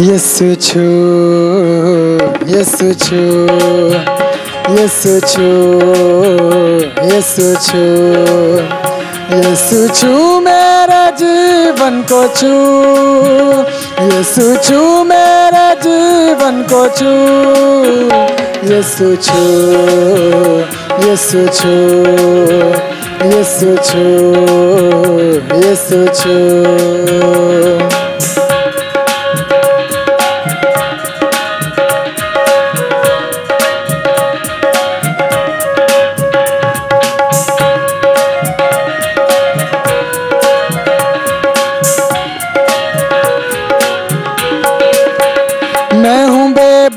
यीशु छू यीशु छू यीशु छू यीशु छू यीशु छू मेरा जीवन को छू। यीशु छू मेरा जीवन को छू। यीशु छू यीशु छू यीशु छू यीशु छू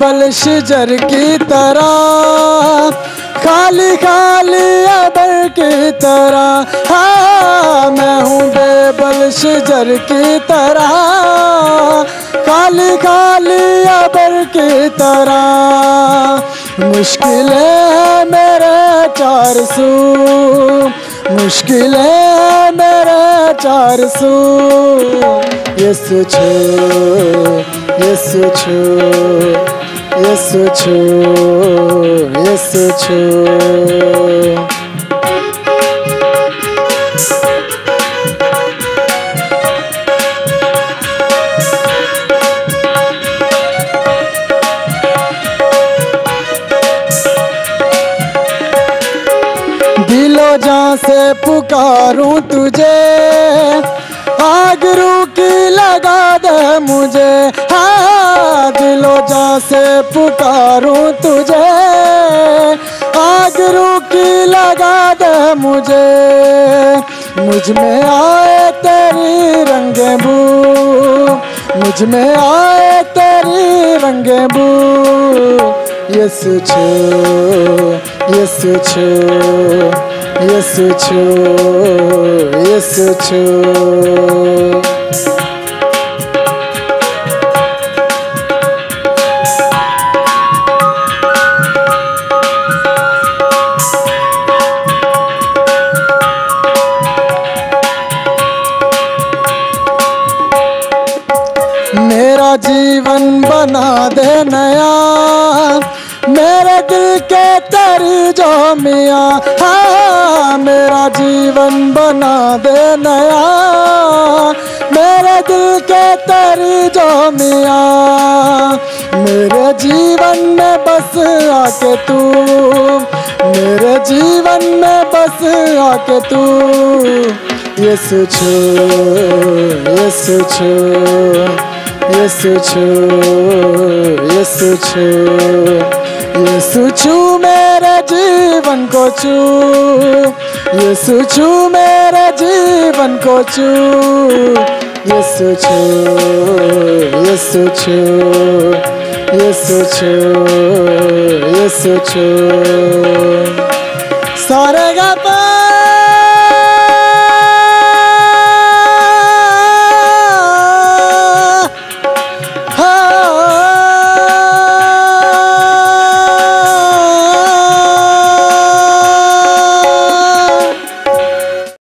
बेबल शिजर की तरह। खाली खाली अबर की तरह। हाँ मैं हूँ बेबल शिजर की तरह। खाली खाली अबर की तरह। मुश्किलें हैं मेरे चार सू। मुश्किलें हैं मेरे चार सू। यसु छू यसु छू यसु छू यसु छू दिलो जहाँ से पुकारूं तुझे आग की लगा दे मुझे। हाँ दिलो जहाँ से पुकारूं तुझे। आग की लगा दे मुझे। मुझमें आए तेरी रंगे बू मुझमें आए तेरी रंगे बू यसु छू यसु छू यसु छू यसु छू। जीवन बना दे नया। मेरे दिल के तेरी जो मियाँ हाँ मेरा जीवन बना दे नया। मेरे दिल के तेरी जो मिया, मेरे जीवन में बस आके तू। मेरे जीवन में बस आके तू। यसु छू यसु छू यसु छू यसु छू यसु छू मेरे जीवन को छू यसु छू मेरे जीवन को छू यसु छू यसु छू यसु छू यसु छू। सारे गा